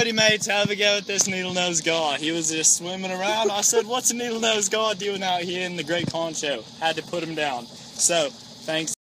buddy mates have a go at this needle-nosed gar. He was just swimming around. I said, what's a needle-nosed gar doing out here in the Great Concho? Had to put him down. So, thanks.